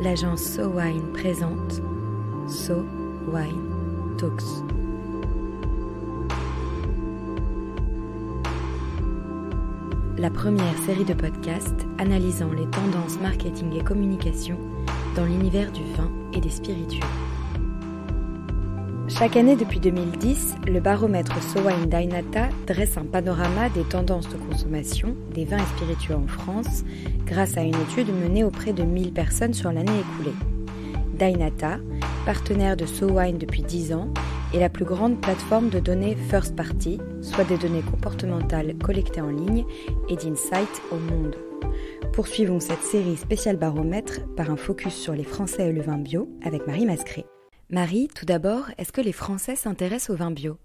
l'agence So Wine présente So Wine Talks. La première série de podcasts analysant les tendances marketing et communication dans l'univers du vin et des spiritueux. Chaque année depuis 2010, le baromètre Sowine Dainata dresse un panorama des tendances de consommation des vins et spiritueux en France grâce à une étude menée auprès de 1000 personnes sur l'année écoulée. Dainata, partenaire de Sowine depuis 10 ans, est la plus grande plateforme de données first party, soit des données comportementales collectées en ligne et d'insight au monde. Poursuivons cette série spéciale baromètre par un focus sur les Français et le vin bio avec Marie Mascret. Marie, tout d'abord, est-ce que les Français s'intéressent au vin bio?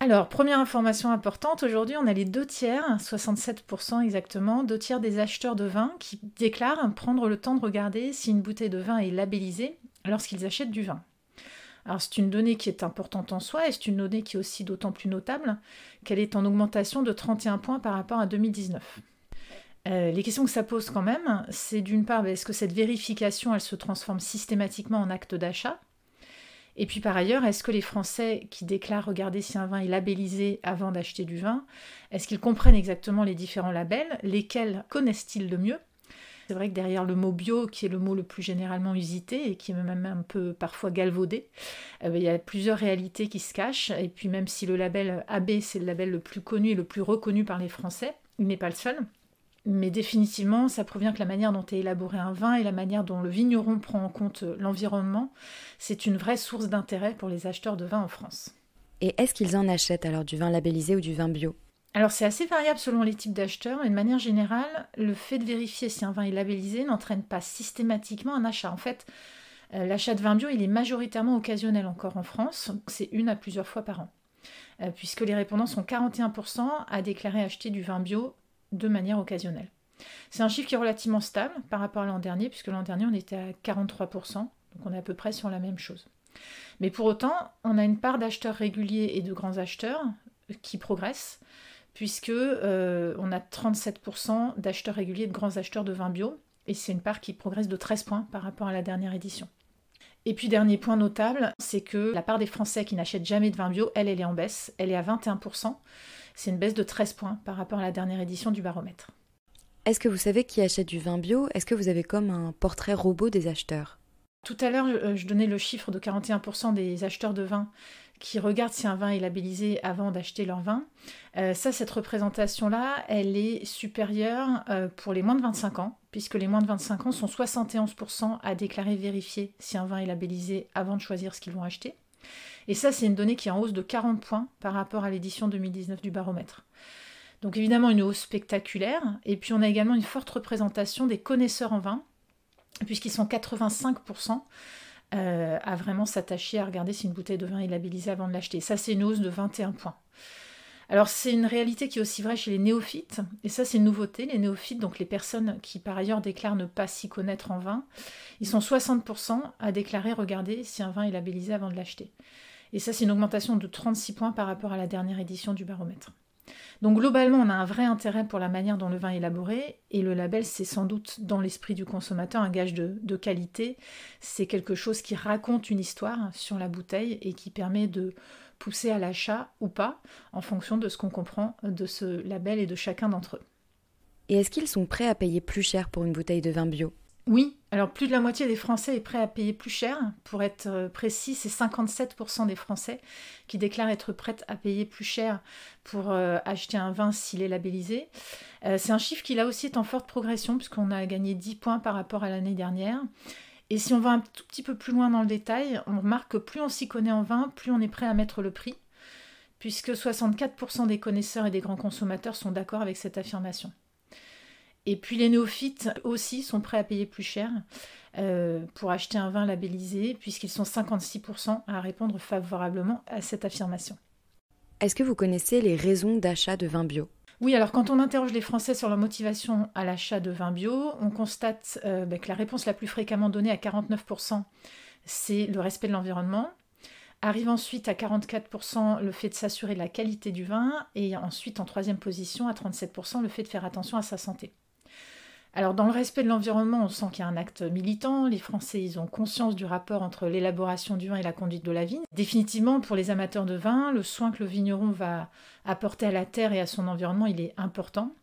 Alors, première information importante, aujourd'hui on a les deux tiers, 67% exactement, deux tiers des acheteurs de vin qui déclarent prendre le temps de regarder si une bouteille de vin est labellisée lorsqu'ils achètent du vin. Alors c'est une donnée qui est importante en soi et c'est une donnée qui est aussi d'autant plus notable qu'elle est en augmentation de 31 points par rapport à 2019. Euh, les questions que ça pose quand même, c'est d'une part, est-ce que cette vérification, elle se transforme systématiquement en acte d'achat? Et puis par ailleurs, est-ce que les Français qui déclarent regarder si un vin est labellisé avant d'acheter du vin, est-ce qu'ils comprennent exactement les différents labels? Lesquels connaissent-ils le mieux? C'est vrai que derrière le mot bio, qui est le mot le plus généralement usité et qui est même un peu parfois galvaudé, euh, il y a plusieurs réalités qui se cachent. Et puis même si le label AB, c'est le label le plus connu et le plus reconnu par les Français, il n'est pas le seul. Mais définitivement, ça provient que la manière dont est élaboré un vin et la manière dont le vigneron prend en compte l'environnement, c'est une vraie source d'intérêt pour les acheteurs de vin en France. Et est-ce qu'ils en achètent alors du vin labellisé ou du vin bio? Alors c'est assez variable selon les types d'acheteurs, mais de manière générale, le fait de vérifier si un vin est labellisé n'entraîne pas systématiquement un achat. En fait, euh, l'achat de vin bio, il est majoritairement occasionnel encore en France, c'est une à plusieurs fois par an, euh, puisque les répondants sont 41% à déclarer acheter du vin bio de manière occasionnelle. C'est un chiffre qui est relativement stable par rapport à l'an dernier, puisque l'an dernier on était à 43%, donc on est à peu près sur la même chose. Mais pour autant, on a une part d'acheteurs réguliers et de grands acheteurs qui progressent, puisque euh, on a 37% d'acheteurs réguliers et de grands acheteurs de vin bio, et c'est une part qui progresse de 13 points par rapport à la dernière édition. Et puis dernier point notable, c'est que la part des Français qui n'achètent jamais de vin bio, elle, elle est en baisse, elle est à 21%. C'est une baisse de 13 points par rapport à la dernière édition du baromètre. Est-ce que vous savez qui achète du vin bio? Est-ce que vous avez comme un portrait robot des acheteurs? Tout à l'heure, je donnais le chiffre de 41% des acheteurs de vin qui regardent si un vin est labellisé avant d'acheter leur vin. Euh, ça, cette représentation-là, elle est supérieure euh, pour les moins de 25 ans, puisque les moins de 25 ans sont 71% à déclarer vérifier si un vin est labellisé avant de choisir ce qu'ils vont acheter. Et ça, c'est une donnée qui est en hausse de 40 points par rapport à l'édition 2019 du baromètre. Donc évidemment une hausse spectaculaire. Et puis on a également une forte représentation des connaisseurs en vin, puisqu'ils sont 85% euh, à vraiment s'attacher à regarder si une bouteille de vin est labellisée avant de l'acheter. Ça, c'est une hausse de 21 points. Alors c'est une réalité qui est aussi vraie chez les néophytes, et ça c'est une nouveauté, les néophytes, donc les personnes qui par ailleurs déclarent ne pas s'y connaître en vin, ils sont 60% à déclarer regarder si un vin est labellisé avant de l'acheter. Et ça, c'est une augmentation de 36 points par rapport à la dernière édition du baromètre. Donc globalement, on a un vrai intérêt pour la manière dont le vin est élaboré, et le label, c'est sans doute dans l'esprit du consommateur un gage de, qualité. C'est quelque chose qui raconte une histoire sur la bouteille et qui permet de pousser à l'achat ou pas, en fonction de ce qu'on comprend de ce label et de chacun d'entre eux. Et est-ce qu'ils sont prêts à payer plus cher pour une bouteille de vin bio? Oui, alors plus de la moitié des Français est prêt à payer plus cher. Pour être euh, précis, c'est 57% des Français qui déclarent être prêts à payer plus cher pour euh, acheter un vin s'il est labellisé. Euh, c'est un chiffre qui là aussi est en forte progression puisqu'on a gagné 10 points par rapport à l'année dernière. Et si on va un tout petit peu plus loin dans le détail, on remarque que plus on s'y connaît en vin, plus on est prêt à mettre le prix, puisque 64% des connaisseurs et des grands consommateurs sont d'accord avec cette affirmation. Et puis les néophytes aussi sont prêts à payer plus cher euh, pour acheter un vin labellisé, puisqu'ils sont 56% à répondre favorablement à cette affirmation. Est-ce que vous connaissez les raisons d'achat de vin bio? Oui, alors quand on interroge les Français sur leur motivation à l'achat de vin bio, on constate euh, ben, que la réponse la plus fréquemment donnée à 49%, c'est le respect de l'environnement. Arrive ensuite à 44% le fait de s'assurer de la qualité du vin et ensuite en troisième position à 37% le fait de faire attention à sa santé. Alors dans le respect de l'environnement, on sent qu'il y a un acte militant. Les Français, ils ont conscience du rapport entre l'élaboration du vin et la conduite de la vigne. Définitivement, pour les amateurs de vin, le soin que le vigneron va apporter à la terre et à son environnement, il est important.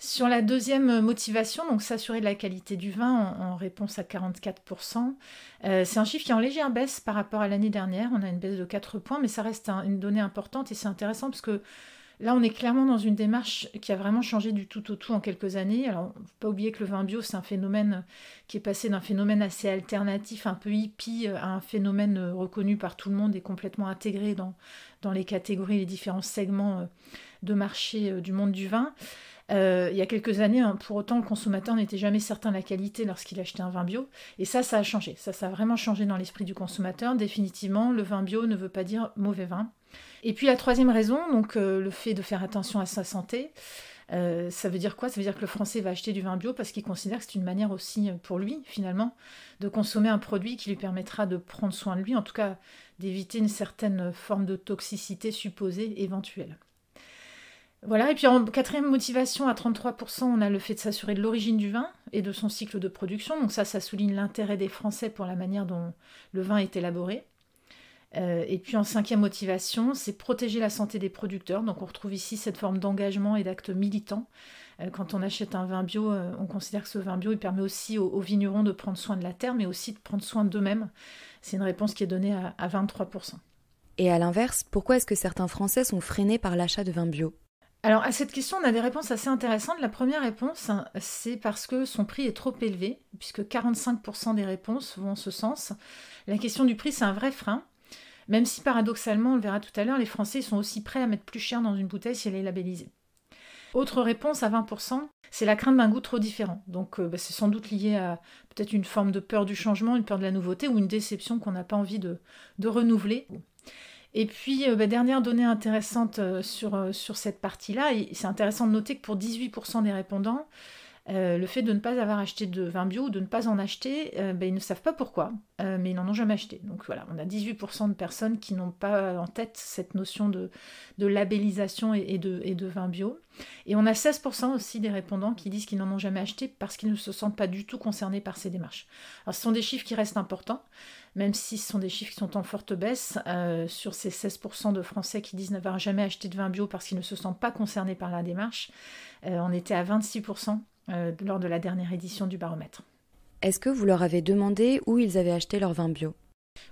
Sur la deuxième motivation, donc s'assurer de la qualité du vin en, réponse à 44%, euh, c'est un chiffre qui est en légère baisse par rapport à l'année dernière. On a une baisse de 4 points, mais ça reste une donnée importante et c'est intéressant parce que Là, on est clairement dans une démarche qui a vraiment changé du tout au tout en quelques années. Alors, faut pas oublier que le vin bio, c'est un phénomène qui est passé d'un phénomène assez alternatif, un peu hippie, à un phénomène reconnu par tout le monde et complètement intégré dans, les catégories, les différents segments euh, de marché euh, du monde du vin. Euh, il y a quelques années, hein, pour autant, le consommateur n'était jamais certain de la qualité lorsqu'il achetait un vin bio. Et ça, ça a changé. Ça, ça a vraiment changé dans l'esprit du consommateur. Définitivement, le vin bio ne veut pas dire mauvais vin. Et puis la troisième raison, donc euh, le fait de faire attention à sa santé. Euh, ça veut dire quoi? Ça veut dire que le Français va acheter du vin bio parce qu'il considère que c'est une manière aussi pour lui, finalement, de consommer un produit qui lui permettra de prendre soin de lui, en tout cas d'éviter une certaine forme de toxicité supposée éventuelle. Voilà, et puis en quatrième motivation, à 33%, on a le fait de s'assurer de l'origine du vin et de son cycle de production. Donc ça, ça souligne l'intérêt des Français pour la manière dont le vin est élaboré. Euh, et puis en cinquième motivation, c'est protéger la santé des producteurs. Donc on retrouve ici cette forme d'engagement et d'acte militant. Euh, quand on achète un vin bio, euh, on considère que ce vin bio il permet aussi aux, vignerons de prendre soin de la terre, mais aussi de prendre soin d'eux-mêmes. C'est une réponse qui est donnée à, à 23%. Et à l'inverse, pourquoi est-ce que certains Français sont freinés par l'achat de vin bio? Alors à cette question, on a des réponses assez intéressantes. La première réponse, c'est parce que son prix est trop élevé, puisque 45% des réponses vont en ce sens. La question du prix, c'est un vrai frein. Même si paradoxalement, on le verra tout à l'heure, les Français sont aussi prêts à mettre plus cher dans une bouteille si elle est labellisée. Autre réponse à 20%, c'est la crainte d'un goût trop différent. Donc euh, bah, c'est sans doute lié à peut-être une forme de peur du changement, une peur de la nouveauté ou une déception qu'on n'a pas envie de renouveler. Et puis, euh, bah, dernière donnée intéressante euh, sur, euh, sur cette partie-là, c'est intéressant de noter que pour 18% des répondants, le fait de ne pas avoir acheté de vin bio ou de ne pas en acheter, bah, ils ne savent pas pourquoi, mais ils n'en ont jamais acheté. Donc voilà, on a 18% de personnes qui n'ont pas en tête cette notion de, labellisation et, de, et de vin bio. Et on a 16% aussi des répondants qui disent qu'ils n'en ont jamais acheté parce qu'ils ne se sentent pas du tout concernés par ces démarches. Alors ce sont des chiffres qui restent importants, même si ce sont des chiffres qui sont en forte baisse, euh, sur ces 16% de Français qui disent n'avoir jamais acheté de vin bio parce qu'ils ne se sentent pas concernés par la démarche, euh, on était à 26% euh, lors de la dernière édition du baromètre. Est-ce que vous leur avez demandé où ils avaient acheté leur vin bio?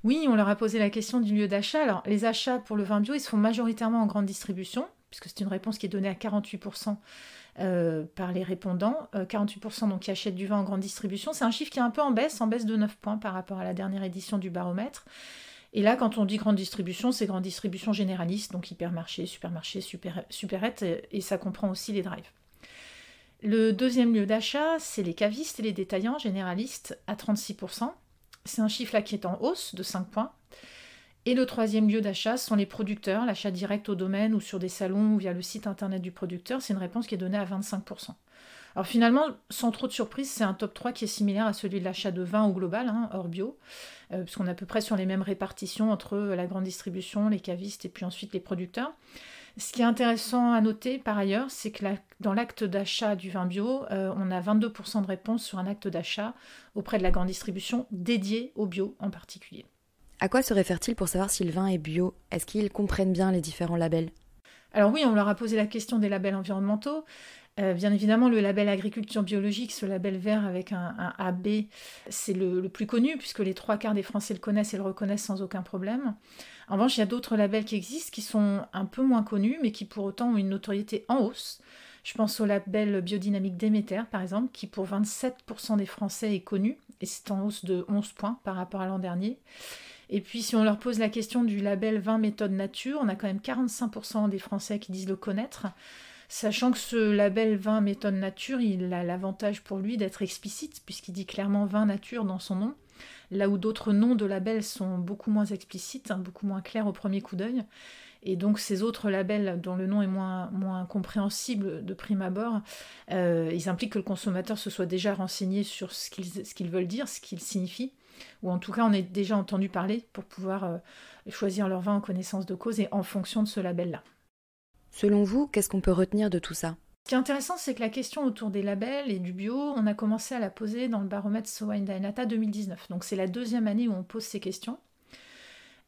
Oui, on leur a posé la question du lieu d'achat. Alors, les achats pour le vin bio, ils se font majoritairement en grande distribution, puisque c'est une réponse qui est donnée à 48% euh, par les répondants. 48% euh, donc qui achètent du vin en grande distribution. C'est un chiffre qui est un peu en baisse, en baisse de 9 points par rapport à la dernière édition du baromètre. Et là, quand on dit grande distribution, c'est grande distribution généraliste, donc hypermarché, supermarché, super, supérette, et ça comprend aussi les drives. Le deuxième lieu d'achat, c'est les cavistes et les détaillants généralistes à 36%. C'est un chiffre là qui est en hausse de 5 points. Et le troisième lieu d'achat sont les producteurs, l'achat direct au domaine ou sur des salons ou via le site internet du producteur. C'est une réponse qui est donnée à 25%. Alors finalement, sans trop de surprise, c'est un top 3 qui est similaire à celui de l'achat de vin au global, hein, hors bio, euh, puisqu'on est à peu près sur les mêmes répartitions entre la grande distribution, les cavistes et puis ensuite les producteurs. Ce qui est intéressant à noter par ailleurs, c'est que dans l'acte d'achat du vin bio, euh, on a 22% de réponses sur un acte d'achat auprès de la grande distribution dédié au bio en particulier. À quoi se réfère-t-il pour savoir si le vin est bio? Est-ce qu'ils comprennent bien les différents labels? Alors oui, on leur a posé la question des labels environnementaux. Euh, bien évidemment, le label agriculture biologique, ce label vert avec un, AB, c'est le, plus connu puisque les trois quarts des Français le connaissent et le reconnaissent sans aucun problème. En revanche, il y a d'autres labels qui existent qui sont un peu moins connus mais qui pour autant ont une notoriété en hausse. Je pense au label biodynamique Déméter par exemple, qui pour 27% des Français est connu et c'est en hausse de 11 points par rapport à l'an dernier. Et puis si on leur pose la question du label 20 méthodes nature, on a quand même 45% des Français qui disent le connaître, sachant que ce label 20 méthodes nature, il a l'avantage pour lui d'être explicite, puisqu'il dit clairement 20 nature dans son nom, là où d'autres noms de labels sont beaucoup moins explicites, hein, beaucoup moins clairs au premier coup d'œil. Et donc ces autres labels dont le nom est moins, moins compréhensible de prime abord, euh, ils impliquent que le consommateur se soit déjà renseigné sur ce qu'ils veulent dire, ce qu'ils signifient ou en tout cas on est déjà entendu parler pour pouvoir euh, choisir leur vin en connaissance de cause et en fonction de ce label-là. Selon vous, qu'est-ce qu'on peut retenir de tout ça? Ce qui est intéressant, c'est que la question autour des labels et du bio, on a commencé à la poser dans le baromètre Dainata 2019. Donc c'est la deuxième année où on pose ces questions.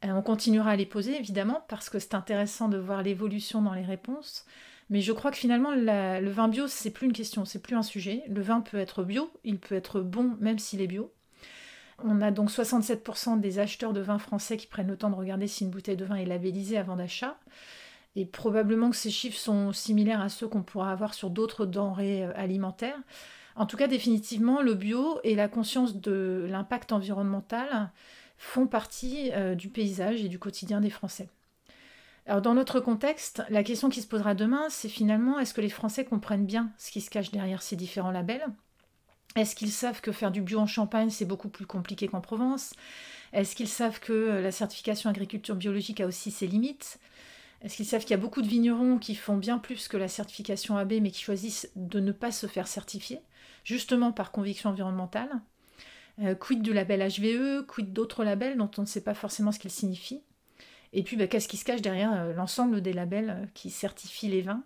Euh, on continuera à les poser évidemment parce que c'est intéressant de voir l'évolution dans les réponses. Mais je crois que finalement, le vin bio, c'est plus une question, c'est plus un sujet. Le vin peut être bio, il peut être bon même s'il est bio. On a donc 67% des acheteurs de vin français qui prennent le temps de regarder si une bouteille de vin est labellisée avant d'achat. Et probablement que ces chiffres sont similaires à ceux qu'on pourra avoir sur d'autres denrées euh, alimentaires. En tout cas, définitivement, le bio et la conscience de l'impact environnemental font partie euh, du paysage et du quotidien des Français. Alors dans notre contexte, la question qui se posera demain, c'est finalement est-ce que les Français comprennent bien ce qui se cache derrière ces différents labels? Est-ce qu'ils savent que faire du bio en Champagne, c'est beaucoup plus compliqué qu'en Provence? Est-ce qu'ils savent que la certification agriculture biologique a aussi ses limites? Est-ce qu'ils savent qu'il y a beaucoup de vignerons qui font bien plus que la certification AB, mais qui choisissent de ne pas se faire certifier, justement par conviction environnementale? Euh, Quid du label HVE Quid d'autres labels dont on ne sait pas forcément ce qu'ils signifient? Et puis, bah, qu'est-ce qui se cache derrière euh, l'ensemble des labels euh, qui certifient les vins?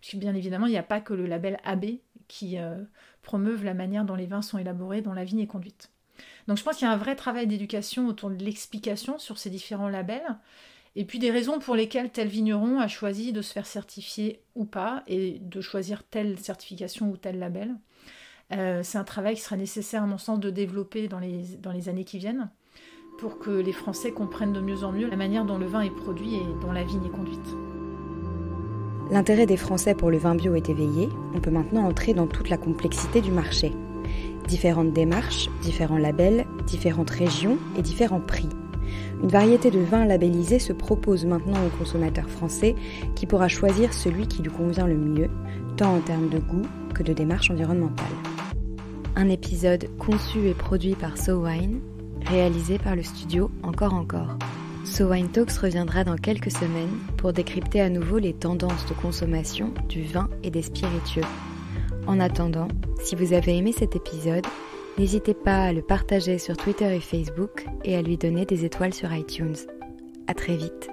Puisque bien évidemment, il n'y a pas que le label AB qui promeuve la manière dont les vins sont élaborés, dont la vigne est conduite. Donc je pense qu'il y a un vrai travail d'éducation autour de l'explication sur ces différents labels et puis des raisons pour lesquelles tel vigneron a choisi de se faire certifier ou pas et de choisir telle certification ou tel label. Euh, c'est un travail qui sera nécessaire à mon sens de développer dans les, dans les années qui viennent pour que les Français comprennent de mieux en mieux la manière dont le vin est produit et dont la vigne est conduite. L'intérêt des Français pour le vin bio est éveillé, on peut maintenant entrer dans toute la complexité du marché. Différentes démarches, différents labels, différentes régions et différents prix. Une variété de vins labellisés se propose maintenant au consommateur français qui pourra choisir celui qui lui convient le mieux, tant en termes de goût que de démarche environnementale. Un épisode conçu et produit par SoWine, réalisé par le studio Encore Encore. SoWine Talks reviendra dans quelques semaines pour décrypter à nouveau les tendances de consommation du vin et des spiritueux. En attendant, si vous avez aimé cet épisode, N'hésitez pas à le partager sur Twitter et Facebook et à lui donner des étoiles sur iTunes. À très vite.